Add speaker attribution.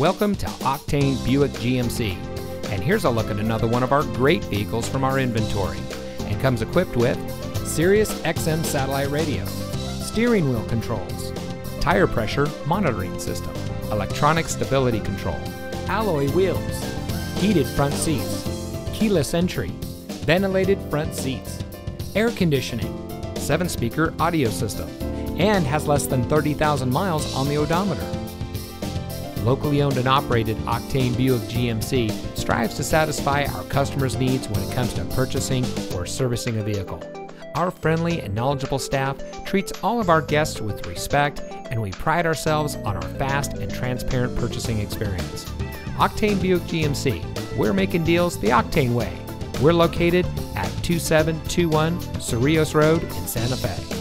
Speaker 1: Welcome to Octane Buick GMC. And here's a look at another one of our great vehicles from our inventory. And comes equipped with Sirius XM satellite radio, steering wheel controls, tire pressure monitoring system, electronic stability control, alloy wheels, heated front seats, keyless entry, ventilated front seats, air conditioning, 7 speaker audio system, and has less than 30,000 miles on the odometer. Locally owned and operated Octane Buick GMC strives to satisfy our customers' needs when it comes to purchasing or servicing a vehicle. Our friendly and knowledgeable staff treats all of our guests with respect, and we pride ourselves on our fast and transparent purchasing experience. Octane Buick GMC, we're making deals the Octane way. We're located at 2721 Cerrillos Road in Santa Fe.